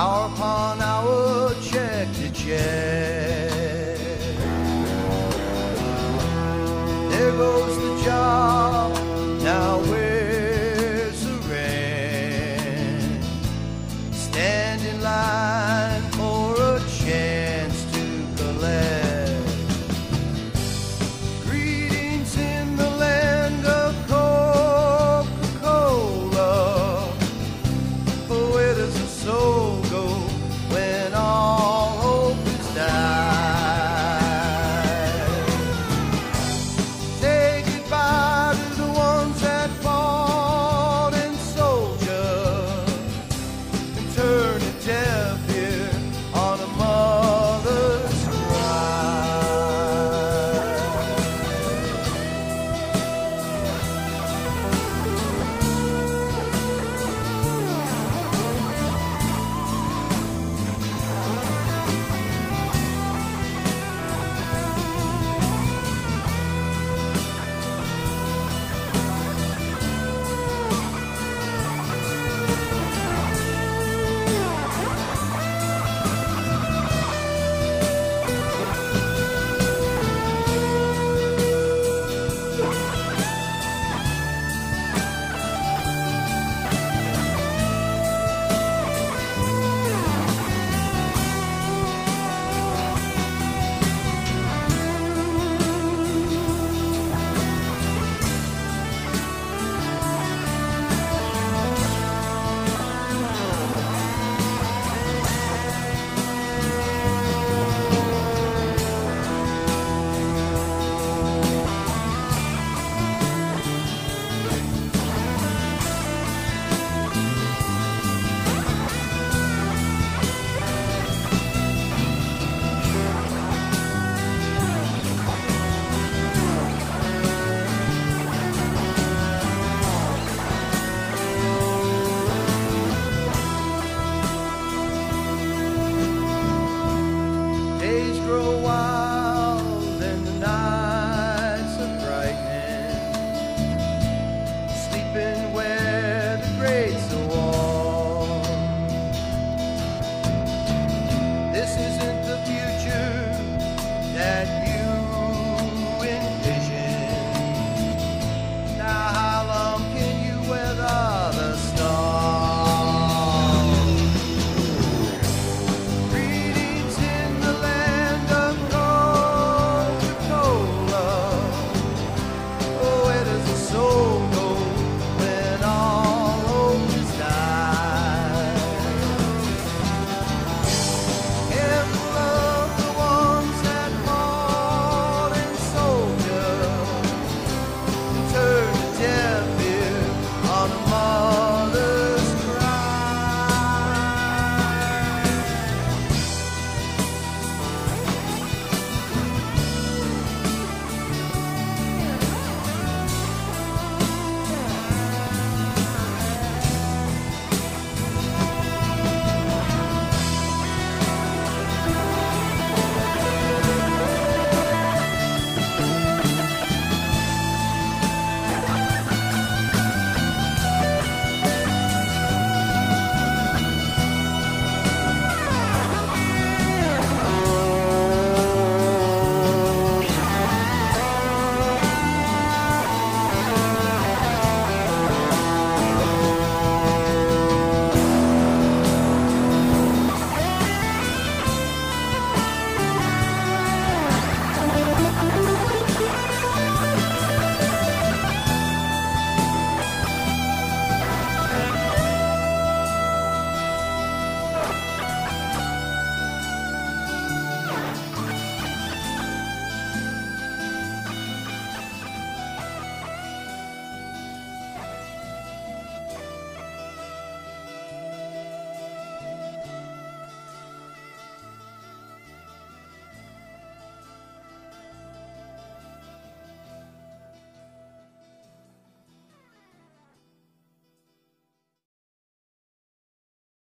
hour upon hour, check to check. There goes the job, now where's the rent? Standing like